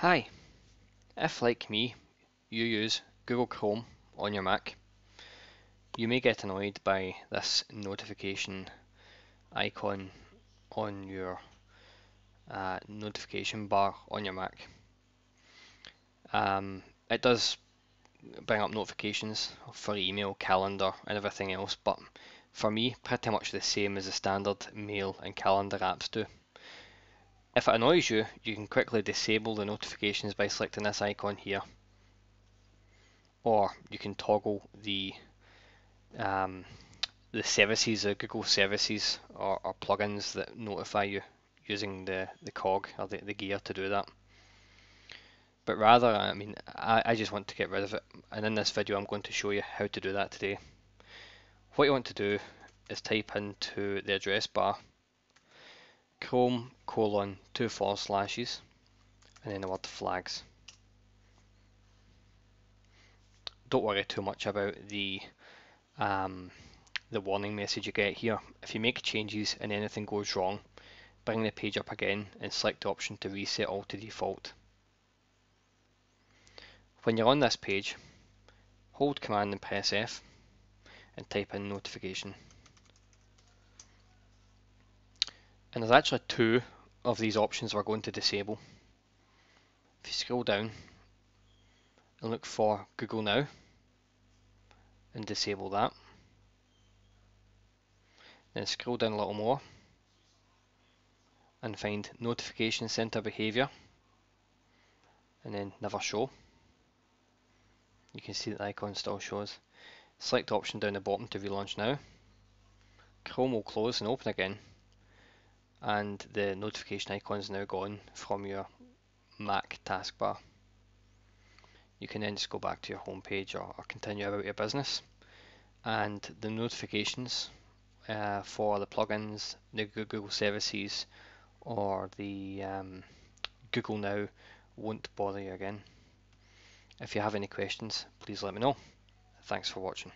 Hi, if like me, you use Google Chrome on your Mac, you may get annoyed by this notification icon on your uh, notification bar on your Mac. Um, it does bring up notifications for email, calendar, and everything else, but for me, pretty much the same as the standard mail and calendar apps do. If it annoys you, you can quickly disable the notifications by selecting this icon here. Or you can toggle the um, the services, the Google services or, or, plugins that notify you using the, the cog or the, the gear to do that. But rather, I mean, I, I just want to get rid of it. And in this video, I'm going to show you how to do that today. What you want to do is type into the address bar chrome colon two forward slashes and then the word flags. Don't worry too much about the um, the warning message you get here. If you make changes and anything goes wrong, bring the page up again and select the option to reset all to default. When you're on this page, hold command and press F and type in notification. And there's actually two of these options we're going to disable. If you scroll down and look for Google Now and disable that. Then scroll down a little more and find Notification Center Behavior and then Never Show. You can see that the icon still shows. Select option down the bottom to relaunch now. Chrome will close and open again and the notification icon is now gone from your Mac taskbar. You can then just go back to your home page or, or continue about your business and the notifications uh, for the plugins, the Google services or the um, Google Now won't bother you again. If you have any questions, please let me know. Thanks for watching.